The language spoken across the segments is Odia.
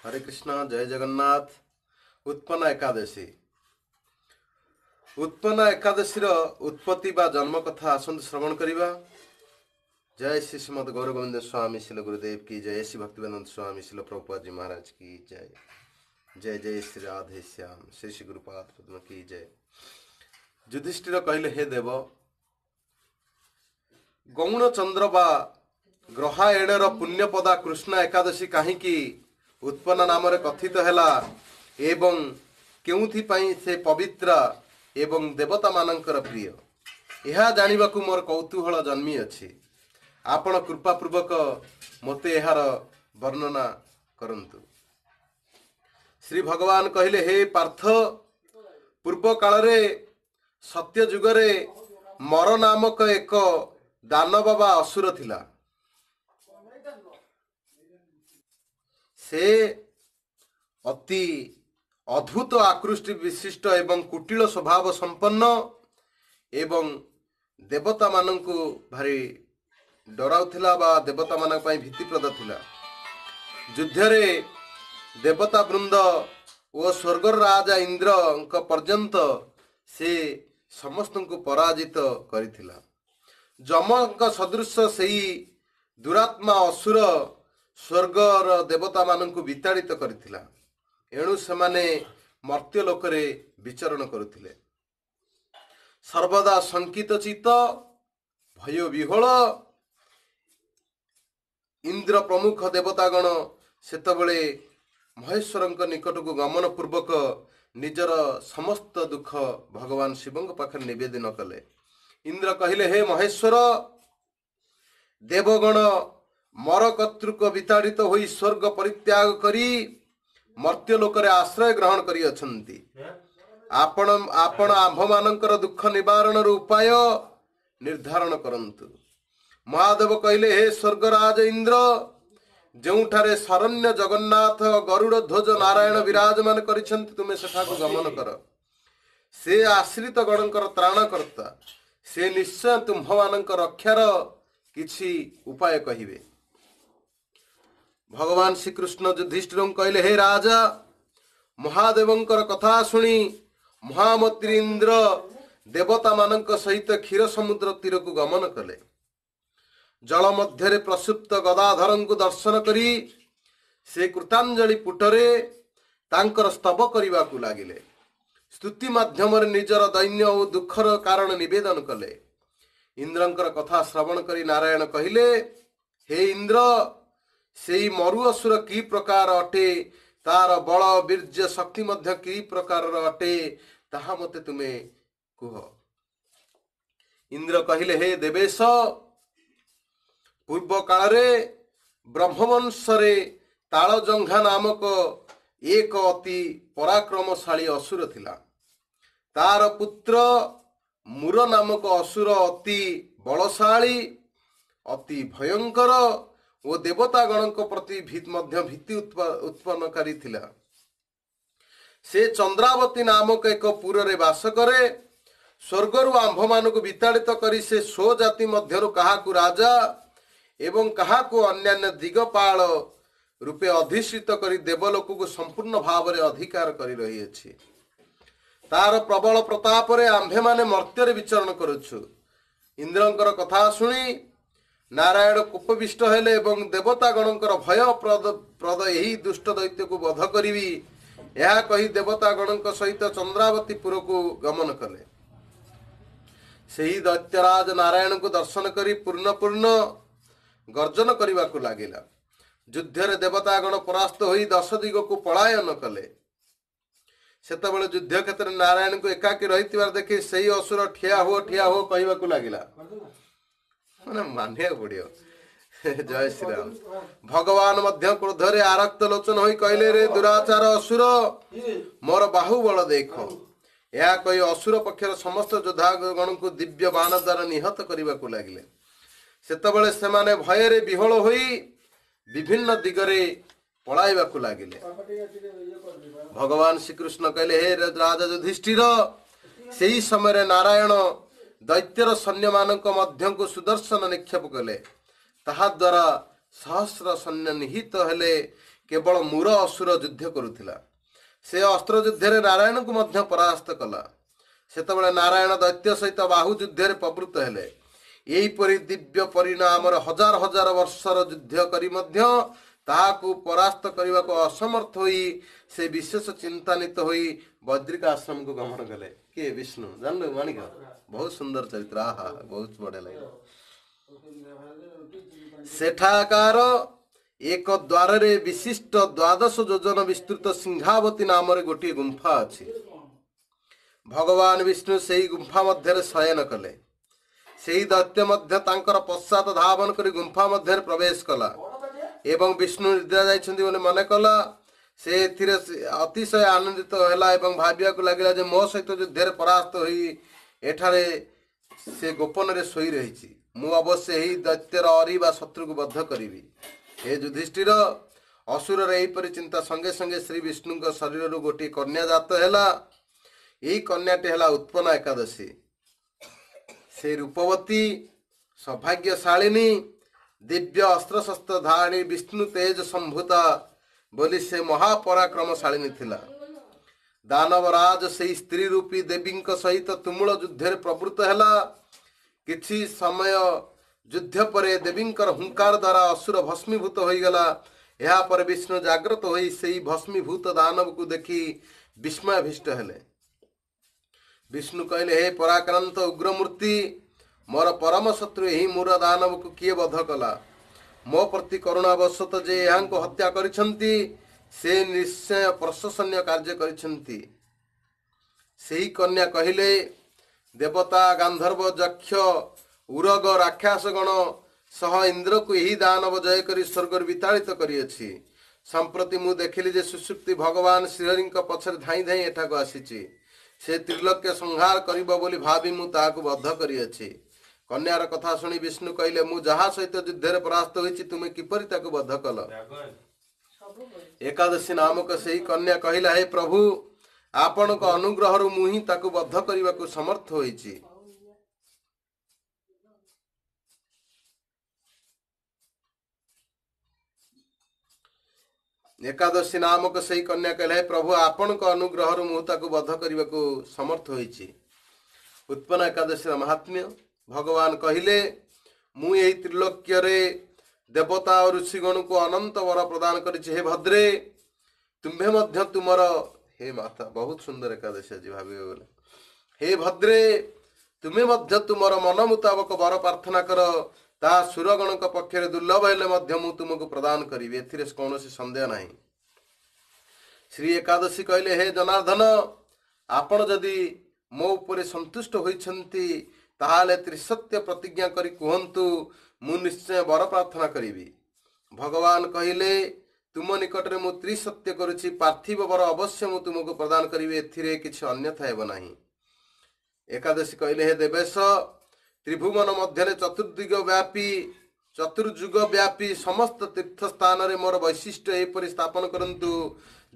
ହରେ କୃଷ୍ଣ ଜୟ ଜଗନ୍ନାଥ ଉତ୍ପନ୍ନ ଏକାଦଶୀ ଉତ୍ପନ୍ନ ଏକାଦଶୀର ଉତ୍ପତ୍ତି ବା ଜନ୍ମ କଥା ଆସନ୍ତୁ ଶ୍ରବଣ କରିବା ଜୟ ଶ୍ରୀ ଶ୍ରୀମଦ ଗୌରଗୋବିନ୍ଦ ସ୍ୱାମୀ ଶିଲ ଗୁରୁଦେବ କି ଜୟ ଶ୍ରୀ ଭକ୍ତିବେଦନ୍ତ ସ୍ୱାମୀ ଶିଲ ପ୍ରଭୁପାଦୀ ମହାରାଜ କି ଜୟ ଜୟ ଜୟ ଶ୍ରୀ ରାଧେ ଶ୍ୟାମ ଶ୍ରୀ ଶ୍ରୀ ଗୁରୁପାଦ ପଦ୍ମ କି ଜୟ ଯୁଧିଷ୍ଠିର କହିଲେ ହେ ଦେବ ଗୌଣ ଚନ୍ଦ୍ର ବା ଗ୍ରହାୟଣର ପୁଣ୍ୟପଦା କୃଷ୍ଣ ଏକାଦଶୀ କାହିଁକି ଉତ୍ପନ୍ନ ନାମରେ କଥିତ ହେଲା ଏବଂ କେଉଁଥିପାଇଁ ସେ ପବିତ୍ର ଏବଂ ଦେବତାମାନଙ୍କର ପ୍ରିୟ। ଏହା ଜାଣିବାକୁ ମୋର କୌତୂହଳ ଜନ୍ମି ଅଛି। ଆପଣ କୃପାପୂର୍ବକ ମୋତେ ଏହାର ବର୍ଣ୍ଣନା କରନ୍ତୁ। ଶ୍ରୀ ଭଗବାନ କହିଲେ ହେ ପାର୍ଥ ପୂର୍ବ କାଳରେ ସତ୍ୟ ଯୁଗରେ ମର ନାମକ ଏକ ଦାନବ ବା ଅସୁର ଥିଲା। ସେ ଅତି ଅଦ୍ଭୁତ ଆକୃଷ୍ଟି ବିଶିଷ୍ଟ ଏବଂ କୁଟିଳ ସ୍ୱଭାବ ସମ୍ପନ୍ନ ଏବଂ ଦେବତାମାନଙ୍କୁ ଭାରି ଡରାଉଥିଲା ବା ଦେବତାମାନଙ୍କ ପାଇଁ ଭୀତିପ୍ରଦ ଥିଲା। ଯୁଦ୍ଧରେ ଦେବତା ବୃନ୍ଦ ଓ ସ୍ୱର୍ଗର ରାଜା ଇନ୍ଦ୍ରଙ୍କ ପର୍ଯ୍ୟନ୍ତ ସେ ସମସ୍ତଙ୍କୁ ପରାଜିତ କରିଥିଲା। ଯମଙ୍କ ସଦୃଶ ସେହି ଦୁରାତ୍ମା ଅସୁର ସ୍ୱର୍ଗର ଦେବତାମାନଙ୍କୁ ବିତାଡ଼ିତ କରିଥିଲା। ଏଣୁ ସେମାନେ ମର୍ତ୍ତ୍ୟ ଲୋକରେ ବିଚରଣ କରୁଥିଲେ। ସର୍ବଦା ଶଙ୍କିତ ଚିତ୍ତ ଭୟ ବିହୋଳ ଇନ୍ଦ୍ର ପ୍ରମୁଖ ଦେବତାଗଣ ସେତେବେଳେ ମହେଶ୍ୱରଙ୍କ ନିକଟକୁ ଗମନ ପୂର୍ବକ ନିଜର ସମସ୍ତ ଦୁଃଖ ଭଗବାନ ଶିବଙ୍କ ପାଖରେ ନିବେଦନ କଲେ। ଇନ୍ଦ୍ର କହିଲେ ହେ ମହେଶ୍ୱର! ଦେବଗଣ ମର କର୍ତ୍ତୃକ ବିତାଡ଼ିତ ହୋଇ ସ୍ୱର୍ଗ ପରିତ୍ୟାଗ କରି ମର୍ତ୍ତ୍ୟ ଲୋକରେ ଆଶ୍ରୟ ଗ୍ରହଣ କରିଅଛନ୍ତି। ଆପଣ ଆପଣ ଆମ୍ଭମାନଙ୍କର ଦୁଃଖ ନିବାରଣର ଉପାୟ ନିର୍ଦ୍ଧାରଣ କରନ୍ତୁ। ମହାଦେବ କହିଲେ ହେ ସ୍ୱର୍ଗରାଜ ଇନ୍ଦ୍ର ଯେଉଁଠାରେ ଶରଣ୍ୟ ଜଗନ୍ନାଥ ଗରୁଡ଼ ଧ୍ୱଜ ନାରାୟଣ ବିରାଜମାନ କରିଛନ୍ତି ତୁମେ ସେଠାକୁ ଗମନ କର। ସେ ଆଶ୍ରିତ ଗଣଙ୍କର ତ୍ରାଣକର୍ତ୍ତା। ସେ ନିଶ୍ଚୟ ତୁମ୍ଭମାନଙ୍କ ରକ୍ଷାର କିଛି ଉପାୟ କହିବେ। ଭଗବାନ ଶ୍ରୀକୃଷ୍ଣ ଯୁଧିଷ୍ଠିରଙ୍କୁ କହିଲେ ହେ ରାଜା ମହାଦେବଙ୍କର କଥା ଶୁଣି ମହାମନ୍ତ୍ରୀ ଇନ୍ଦ୍ର ଦେବତାମାନଙ୍କ ସହିତ କ୍ଷୀର ସମୁଦ୍ର ତୀରକୁ ଗମନ କଲେ। ଜଳ ମଧ୍ୟରେ ପ୍ରସୁପ୍ତ ଗଦାଧରଙ୍କୁ ଦର୍ଶନ କରି ସେ କୃତାଞ୍ଜଳି ପୁଟରେ ତାଙ୍କର ସ୍ତବ କରିବାକୁ ଲାଗିଲେ। ସ୍ତୁତି ମାଧ୍ୟମରେ ନିଜର ଦୈନ୍ୟ ଓ ଦୁଃଖର କାରଣ ନିବେଦନ କଲେ। ଇନ୍ଦ୍ରଙ୍କର କଥା ଶ୍ରବଣ କରି ନାରାୟଣ କହିଲେ ହେ ଇନ୍ଦ୍ର ସେଇ ମରୁ ଅସୁର କି ପ୍ରକାର ଅଟେ? ତାର ବଳ ବୀର୍ଯ୍ୟ ଶକ୍ତି ମଧ୍ୟ କି ପ୍ରକାରର ଅଟେ? ତାହା ମୋତେ ତୁମେ କୁହ। ଇନ୍ଦ୍ର କହିଲେ ହେ ଦେବେଶ! ପୂର୍ବ କାଳରେ ବ୍ରହ୍ମବଂଶରେ ତାଳଜଙ୍ଘା ନାମକ ଏକ ଅତି ପରାକ୍ରମଶାଳୀ ଅସୁର ଥିଲା। ତାର ପୁତ୍ର ମୁର ନାମକ ଅସୁର ଅତି ବଳଶାଳୀ ଅତି ଭୟଙ୍କର ଓ ଦେବତାଗଣଙ୍କ ପ୍ରତି ମଧ୍ୟ ଭୀତି ଉତ୍ପନ୍ନକାରୀ ଥିଲା ସେ ଚନ୍ଦ୍ରାବତୀ ନାମକ ଏକ ପୁରରେ ବାସ କରେ ସ୍ୱର୍ଗରୁ ଆମ୍ଭମାନଙ୍କୁ ବିତାଡ଼ିତ କରି ସେ ସ୍ୱ ଜାତି ମଧ୍ୟରୁ କାହାକୁ ରାଜା ଏବଂ କାହାକୁ ଅନ୍ୟାନ୍ୟ ଦିଗପାଳ ରୂପେ ଅଧିଷ୍ଠିତ କରି ଦେବଲୋକକୁ ସମ୍ପୂର୍ଣ୍ଣ ଭାବରେ ଅଧିକାର କରି ରହିଅଛି ତାର ପ୍ରବଳ ପ୍ରତାପରେ ଆମ୍ଭେମାନେ ମର୍ତ୍ତ୍ୟରେ ବିଚରଣ କରୁଛୁ ଇନ୍ଦ୍ରଙ୍କର କଥା ଶୁଣି ନାରାୟଣ କୁପବିଷ୍ଟ ହେଲେ ଏବଂ ଦେବତାଗଣଙ୍କର ଭୟ ପ୍ରଦ ଏହି ଦୁଷ୍ଟ ଦୈତ୍ୟକୁ ବଧ କରିବି ଏହା କହି ଦେବତାଗଣଙ୍କ ସହିତ ଚନ୍ଦ୍ରାବତୀ ପୁରକୁ ଗମନ କଲେ ସେହି ଦୈତ୍ୟରାଜ ନାରାୟଣଙ୍କୁ ଦର୍ଶନ କରି ପୂର୍ଣ୍ଣ ପୂର୍ଣ୍ଣ ଗର୍ଜନ କରିବାକୁ ଲାଗିଲା ଯୁଦ୍ଧରେ ଦେବତାଗଣ ପରାସ୍ତ ହୋଇ ଦଶ ଦିଗକୁ ପଳାୟନ କଲେ ସେତେବେଳେ ଯୁଦ୍ଧ କ୍ଷେତ୍ରରେ ନାରାୟଣଙ୍କୁ ଏକାକୀ ରହିଥିବାର ଦେଖି ସେଇ ଅସୁର ଠିଆ ହୁଅ ଠିଆ ହୁଅ କହିବାକୁ ଲାଗିଲା ମାନେ ମାନିବାକୁ ପଡିବ ଜୟ ଶ୍ରୀରାମ। ଭଗବାନ ମଧ୍ୟ କ୍ରୋଧରେ ଆରକ୍ତ ଲୋଚନ ହୋଇ କହିଲେ ରେ ଦୁରାଚାର ଅସୁର ମୋର ବାହୁବଳ ଦେଖ। ଏହା କହି ଅସୁର ପକ୍ଷର ସମସ୍ତ ଯୋଦ୍ଧାଗଣଙ୍କୁ ଦିବ୍ୟ ବାଣ ଦ୍ୱାରା ନିହତ କରିବାକୁ ଲାଗିଲେ। ସେତେବେଳେ ସେମାନେ ଭୟରେ ବିହଳ ହୋଇ ବିଭିନ୍ନ ଦିଗରେ ପଳାଇବାକୁ ଲାଗିଲେ। ଭଗବାନ ଶ୍ରୀକୃଷ୍ଣ କହିଲେ ହେ ରାଜା ଯୁଧିଷ୍ଠିର ସେହି ସମୟରେ ନାରାୟଣ ଦୈତ୍ୟର ସୈନ୍ୟମାନଙ୍କ ମଧ୍ୟକୁ ସୁଦର୍ଶନ ନିକ୍ଷେପ କଲେ ତାହା ଦ୍ୱାରା ସହସ୍ର ସୈନ୍ୟ ନିହିତ ହେଲେ କେବଳ ମୂର ଅସୁର ଯୁଦ୍ଧ କରୁଥିଲା ସେ ଅସ୍ତ୍ର ଯୁଦ୍ଧରେ ନାରାୟଣଙ୍କୁ ମଧ୍ୟ ପରାସ୍ତ କଲା ସେତେବେଳେ ନାରାୟଣ ଦୈତ୍ୟ ସହିତ ବାହୁ ଯୁଦ୍ଧରେ ପ୍ରବୃତ୍ତ ହେଲେ ଏହିପରି ଦିବ୍ୟ ପରିଣାମର ହଜାର ହଜାର ବର୍ଷର ଯୁଦ୍ଧ କରି ମଧ୍ୟ ତାହାକୁ ପରାସ୍ତ କରିବାକୁ ଅସମର୍ଥ ହୋଇ ସେ ବିଶେଷ ଚିନ୍ତାନ୍ୱିତ ହୋଇ ବଦ୍ରିକ ଆଶ୍ରମକୁ ଗମନ କଲେ। କିଏ? ବିଷ୍ଣୁ। ଜାଣିଲୁ? ମାଣିକ? ବହୁତ ସୁନ୍ଦର ଚରିତ୍ର। ଆହା ବହୁତ ବଢିଆ ଲାଗିଲା। ସେଠାକାର ଏକ ଦ୍ୱାରରେ ବିଶିଷ୍ଟ ଦ୍ୱାଦଶ ଯୋଜନ ବିସ୍ତୃତ ସିଂହାବତୀ ନାମରେ ଗୋଟିଏ ଗୁମ୍ଫା ଅଛି। ଭଗବାନ ବିଷ୍ଣୁ ସେହି ଗୁମ୍ଫା ମଧ୍ୟରେ ଶୟନ କଲେ। ସେହି ଦୈତ୍ୟ ମଧ୍ୟ ତାଙ୍କର ପଶ୍ଚାତ ଧାବନ କରି ଗୁମ୍ଫା ମଧ୍ୟରେ ପ୍ରବେଶ କଲା। ଏବଂ ବିଷ୍ଣୁ ନିଦ୍ରା ଯାଇଛନ୍ତି ବୋଲି ମନେ କଲା। ସେ ଏଥିରେ ଅତିଶୟ ଆନନ୍ଦିତ ହେଲା ଏବଂ ଭାବିବାକୁ ଲାଗିଲା ଯେ ମୋ ସହିତ ଯୁଦ୍ଧରେ ପରାସ୍ତ ହୋଇ ଏଠାରେ ସେ ଗୋପନରେ ଶୋଇ ରହିଛି। ମୁଁ ଅବଶ୍ୟ ଏହି ଦୈତ୍ୟର ଅରି ବା ଶତ୍ରୁକୁ ବଦ୍ଧ କରିବି। ହେ ଯୁଧିଷ୍ଠିର ଅସୁରର ଏହିପରି ଚିନ୍ତା ସଙ୍ଗେ ସଙ୍ଗେ ଶ୍ରୀ ବିଷ୍ଣୁଙ୍କ ଶରୀରରୁ ଗୋଟିଏ କନ୍ୟା ଜାତ ହେଲା। ଏହି କନ୍ୟାଟି ହେଲା ଉତ୍ପନ୍ନ ଏକାଦଶୀ। ସେ ରୂପବତୀ ସୌଭାଗ୍ୟଶାଳିନୀ ଦିବ୍ୟ ଅସ୍ତ୍ରଶସ୍ତ୍ର ଧାରଣୀ ବିଷ୍ଣୁ ତେଜ ସମ୍ଭୂତା ବୋଲି ସେ ମହାପରାକ୍ରମଶାଳିନୀ ଥିଲା ଦାନବରାଜ ସେହି ସ୍ତ୍ରୀ ରୂପୀ ଦେବୀଙ୍କ ସହିତ ତୁମୁଳ ଯୁଦ୍ଧରେ ପ୍ରବୃତ୍ତ ହେଲା କିଛି ସମୟ ଯୁଦ୍ଧ ପରେ ଦେବୀଙ୍କର ହୁଙ୍କାର ଦ୍ୱାରା ଅସୁର ଭସ୍ମୀଭୂତ ହୋଇଗଲା ଏହାପରେ ବିଷ୍ଣୁ ଜାଗ୍ରତ ହୋଇ ସେହି ଭସ୍ମୀଭୂତ ଦାନବକୁ ଦେଖି ବିସ୍ମୟାଭିଷ୍ଟ ହେଲେ। ବିଷ୍ଣୁ କହିଲେ ହେ ପରାକ୍ରାନ୍ତ ଉଗ୍ରମୂର୍ତ୍ତି ମୋର ପରମ ଶତ୍ରୁ ଏହି ମୂର ଦାନବକୁ କିଏ ବଧ କଲା? ମୋ ପ୍ରତି କରୁଣାବଶତ ଯେ ଏହାଙ୍କୁ ହତ୍ୟା କରିଛନ୍ତି ସେ ନିଶ୍ଚୟ ପ୍ରଶଂସନୀୟ କାର୍ଯ୍ୟ କରିଛନ୍ତି। ସେହି କନ୍ୟା କହିଲେ ଦେବତା ଗାନ୍ଧର୍ବ ଯକ୍ଷ ଉରଗ ରାକ୍ଷାସଗଣ ସହ ଇନ୍ଦ୍ରକୁ ଏହି ଦାନବ ଜୟ କରି ସ୍ୱର୍ଗରୁ ବିତାଡ଼ିତ କରିଅଛି। ସମ୍ପ୍ରତି ମୁଁ ଦେଖିଲି ଯେ ସୁସୁକ୍ତି ଭଗବାନ ଶ୍ରୀହରିଙ୍କ ପଛରେ ଧାଇଁ ଧାଇଁ ଏଠାକୁ ଆସିଛି। ସେ ତ୍ରିଲୋକ୍ୟ ସଂହାର କରିବ ବୋଲି ଭାବି ମୁଁ ତାହାକୁ ବଦ୍ଧ କରିଅଛି। କନ୍ୟାର କଥା ଶୁଣି ବିଷ୍ଣୁ କହିଲେ ମୁଁ ଯାହା ସହିତ ଯୁଦ୍ଧରେ ପରାସ୍ତ ହୋଇଛି ତୁମେ କିପରି ତାକୁ ବଦ୍ଧ କଲ? ଏକାଦଶୀ ନାମକ ସେହି କନ୍ୟା କହିଲା ହେ ପ୍ରଭୁ ଆପଣଙ୍କ ଅନୁଗ୍ରହରୁ ମୁଁ ହିଁ ତାକୁ ବଦ୍ଧ କରିବାକୁ ସମର୍ଥ ହୋଇଛି। ଏକାଦଶୀ ନାମକ ସେହି କନ୍ୟା କହିଲା ହେ ପ୍ରଭୁ ଆପଣଙ୍କ ଅନୁଗ୍ରହରୁ ମୁଁ ତାକୁ ବଦ୍ଧ କରିବାକୁ ସମର୍ଥ ହୋଇଛି। ଉତ୍ପନ୍ନ ଏକାଦଶୀର ମହାତ୍ମ୍ୟ। ଭଗବାନ କହିଲେ ମୁଁ ଏହି ତ୍ରିଲୋକ୍ୟରେ ଦେବତା ଓ ଋଷିଗଣକୁ ଅନନ୍ତ ବର ପ୍ରଦାନ କରିଛି ହେ ଭଦ୍ରେ! ତୁମ୍ଭେ ମଧ୍ୟ ତୁମର ହେ ମାତା ବହୁତ ସୁନ୍ଦର ଏକାଦଶୀ ଆଜି ଭାବିବେ ବୋଲେ। ହେ ଭଦ୍ରେ! ତୁମେ ମଧ୍ୟ ତୁମର ମନ ମୁତାବକ ବର ପ୍ରାର୍ଥନା କର। ତାହା ସୁରଗଣଙ୍କ ପକ୍ଷରେ ଦୁର୍ଲଭ ହେଲେ ମଧ୍ୟ ମୁଁ ତୁମକୁ ପ୍ରଦାନ କରିବି। ଏଥିରେ କୌଣସି ସନ୍ଦେହ ନାହିଁ। ଶ୍ରୀ ଏକାଦଶୀ କହିଲେ ହେ ଜନାର୍ଦ୍ଦନ! ଆପଣ ଯଦି ମୋ ଉପରେ ସନ୍ତୁଷ୍ଟ ହୋଇଛନ୍ତି ତାହେଲେ ତ୍ରିସତ୍ୟ ପ୍ରତିଜ୍ଞା କରି କୁହନ୍ତୁ ମୁଁ ନିଶ୍ଚୟ ବର ପ୍ରାର୍ଥନା କରିବି। ଭଗବାନ କହିଲେ ତୁମ ନିକଟରେ ମୁଁ ତ୍ରିସତ୍ୟ କରୁଛି ପାର୍ଥିବ ବର ଅବଶ୍ୟ ମୁଁ ତୁମକୁ ପ୍ରଦାନ କରିବି ଏଥିରେ କିଛି ଅନ୍ୟଥା ହେବ ନାହିଁ। ଏକାଦଶୀ କହିଲେ ହେ ଦେବେଶ ତ୍ରିଭୁବନ ମଧ୍ୟରେ ଚତୁର୍ଦିଗ ବ୍ୟାପୀ ଚତୁର୍ଯୁଗ ବ୍ୟାପୀ ସମସ୍ତ ତୀର୍ଥ ସ୍ଥାନରେ ମୋର ବୈଶିଷ୍ଟ୍ୟ ଏପରି ସ୍ଥାପନ କରନ୍ତୁ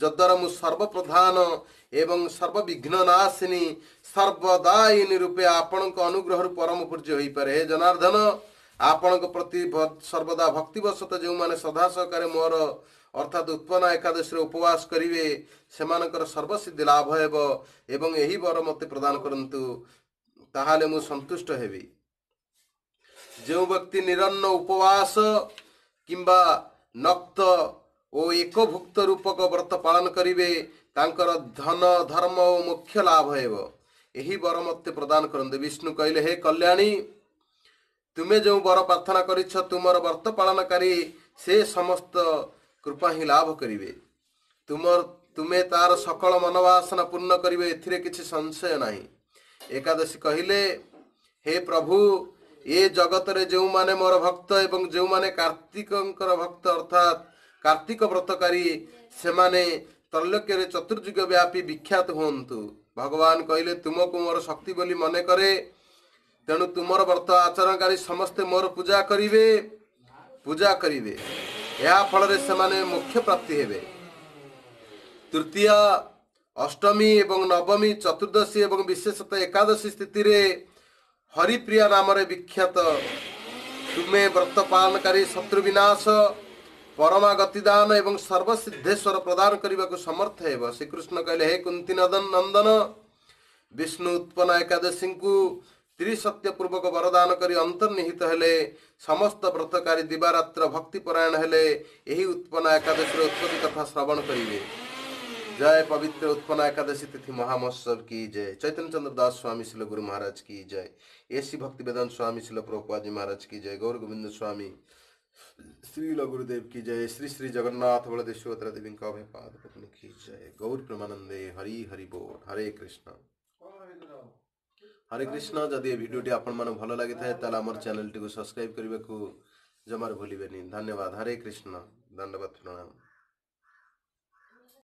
ଯଦ୍ୱାରା ମୁଁ ସର୍ବପ୍ରଧାନ ଏବଂ ସର୍ବବିଘ୍ନ ନାଶିନୀ ସର୍ବଦାୟିନୀ ରୂପେ ଆପଣଙ୍କ ଅନୁଗ୍ରହରୁ ପରମ ପୂଜ୍ୟ ହୋଇପାରେ। ହେ ଜନାର୍ଦ୍ଦନ ଆପଣଙ୍କ ପ୍ରତି ସର୍ବଦା ଭକ୍ତିବଶତ ଯେଉଁମାନେ ସଦା ସହକାରେ ମୋର ଅର୍ଥାତ୍ ଉତ୍ପନ୍ନ ଏକାଦଶୀରେ ଉପବାସ କରିବେ ସେମାନଙ୍କର ସର୍ବସିଦ୍ଧି ଲାଭ ହେବ ଏବଂ ଏହି ବର ମୋତେ ପ୍ରଦାନ କରନ୍ତୁ ତାହେଲେ ମୁଁ ସନ୍ତୁଷ୍ଟ ହେବି। ଯେଉଁ ବ୍ୟକ୍ତି ନିରନ୍ନ ଉପବାସ କିମ୍ବା ନକ୍ତ ଓ ଏକଭୁକ୍ତ ରୂପକ ବ୍ରତ ପାଳନ କରିବେ ତାଙ୍କର ଧନ ଧର୍ମ ଓ ମୁଖ୍ୟ ଲାଭ ହେବ। ଏହି ବର ମୋତେ ପ୍ରଦାନ କରନ୍ତୁ। ବିଷ୍ଣୁ କହିଲେ ହେ କଲ୍ୟାଣୀ ତୁମେ ଯେଉଁ ବର ପ୍ରାର୍ଥନା କରିଛ ତୁମର ବ୍ରତ ପାଳନକାରୀ ସେ ସମସ୍ତ କୃପା ହିଁ ଲାଭ କରିବେ। ତୁମର ତୁମେ ତାର ସକଳ ମନବାସନା ପୂର୍ଣ୍ଣ କରିବେ ଏଥିରେ କିଛି ସଂଶୟ ନାହିଁ। ଏକାଦଶୀ କହିଲେ ହେ ପ୍ରଭୁ ଏ ଜଗତରେ ଯେଉଁମାନେ ମୋର ଭକ୍ତ ଏବଂ ଯେଉଁମାନେ କାର୍ତ୍ତିକଙ୍କର ଭକ୍ତ ଅର୍ଥାତ୍ କାର୍ତ୍ତିକ ବ୍ରତକାରୀ ସେମାନେ ତ୍ରୈଲୋକ୍ୟରେ ଚତୁର୍ଯୁଗ ବ୍ୟାପୀ ବିଖ୍ୟାତ ହୁଅନ୍ତୁ। ଭଗବାନ କହିଲେ ତୁମକୁ ମୋର ଶକ୍ତି ବୋଲି ମନେ କରେ। ତେଣୁ ତୁମର ବ୍ରତ ଆଚରଣକାରୀ ସମସ୍ତେ ମୋର ପୂଜା କରିବେ ପୂଜା କରିବେ। ଏହା ଫଳରେ ସେମାନେ ମୁଖ୍ୟ ପ୍ରାପ୍ତି ହେବେ। ତୃତୀୟ ଅଷ୍ଟମୀ ଏବଂ ନବମୀ ଚତୁର୍ଦ୍ଦଶୀ ଏବଂ ବିଶେଷତଃ ଏକାଦଶୀ ସ୍ଥିତିରେ ହରିପ୍ରିୟା ନାମରେ ବିଖ୍ୟାତ। ତୁମେ ବ୍ରତ ପାଳନକାରୀ ଶତ୍ରୁ ବିନାଶ ପରମା ଗତିଦାନ ଏବଂ ସର୍ବସିଦ୍ଧେଶ୍ୱର ପ୍ରଦାନ କରିବାକୁ ସମର୍ଥ ହେବ। ଶ୍ରୀକୃଷ୍ଣ କହିଲେ ହେ କୁନ୍ତି ନଦନ ନନ୍ଦନ ବିଷ୍ଣୁ ଉତ୍ପନ୍ନ ଏକାଦଶୀଙ୍କୁ ତ୍ରିସତ୍ୟ ପୂର୍ବକ ବରଦାନ କରି ଅନ୍ତର୍ନିହିତ ହେଲେ ସମସ୍ତ ବ୍ରତକାରୀ ଦିବାରାତ୍ର ଭକ୍ତିପରାୟଣ ହେଲେ ଏହି ଉତ୍ପନ୍ନ ଏକାଦଶୀର ଉତ୍ପତ୍ତି କଥା ଶ୍ରବଣ କରିବେ। ଜୟ ପବିତ୍ର ଉତ୍ପନ୍ନ ଏକାଦଶୀ ତିଥି ମହାମହୋତ୍ସବ କି ଜୟ। ଚୈତନ୍ୟ ଚନ୍ଦ୍ର ଦାସ ସ୍ୱାମୀ ଶିଲ ଗୁରୁ ମହାରାଜ କି ଜୟ। ଏସି ଭକ୍ତିବେଦନ ସ୍ୱାମୀ ଶିଲ ପ୍ରଭୁ ମହାରାଜ କି ଜୟ। ଗୌର ଗୋବିନ୍ଦ ସ୍ୱାମୀ श्री गुरुदेव की जय। श्री श्री जगन्नाथ बलदेश्वर सुभद्रा देवी का अभय पाद पत्नी की जय। गौर प्रेमानंदे, हरि हरि बोल। हरे कृष्ण। हरे कृष्ण, जदि ए भिडियोटी आपण मन भल लगी था ताले हमर चैनल टी को सब्सक्राइब करने को जमार भूल धन्यवाद। हरे कृष्ण। धन्यवाद, प्रणाम।